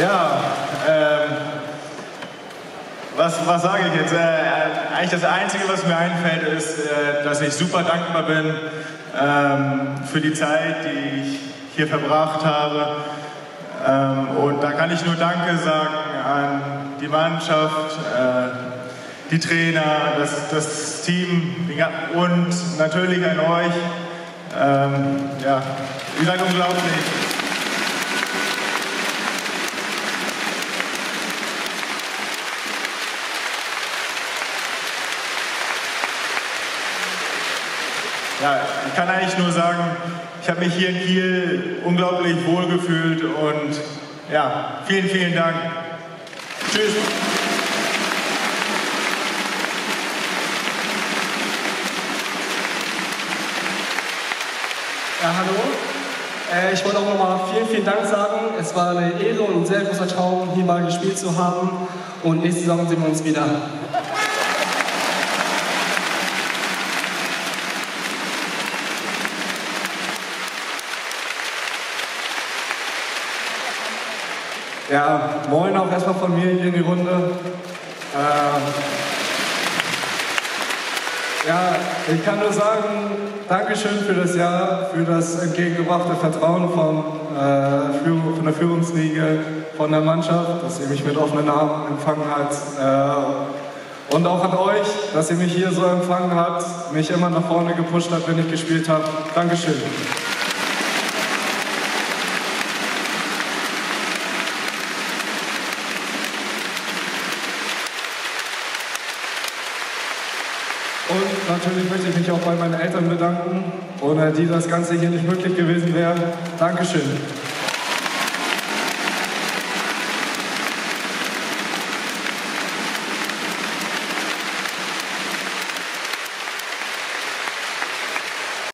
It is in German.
Ja, ähm, was, was sage ich jetzt? Äh, eigentlich das Einzige, was mir einfällt, ist, äh, dass ich super dankbar bin ähm, für die Zeit, die ich hier verbracht habe. Ähm, und da kann ich nur Danke sagen an die Mannschaft, äh, die Trainer, das, das Team und natürlich an euch. Ähm, ja, ihr seid unglaublich. Ja, ich kann eigentlich nur sagen, ich habe mich hier in Kiel unglaublich wohl gefühlt und ja, vielen, vielen Dank. Tschüss. Ja, hallo. Äh, ich wollte auch nochmal vielen, vielen Dank sagen. Es war eine Ehre und ein sehr großer Traum, hier mal gespielt zu haben. Und nächste Saison sehen wir uns wieder. Ja, moin auch erstmal von mir hier in die Runde. Ähm, ja, ich kann nur sagen, Dankeschön für das Jahr, für das entgegengebrachte Vertrauen von, äh, von der Führungsriege, von der Mannschaft, dass ihr mich mit offenen Armen empfangen habt. Äh, und auch an euch, dass ihr mich hier so empfangen habt, mich immer nach vorne gepusht habt, wenn ich gespielt habe. Dankeschön. Und natürlich möchte ich mich auch bei meinen Eltern bedanken, ohne die das Ganze hier nicht möglich gewesen wäre. Dankeschön.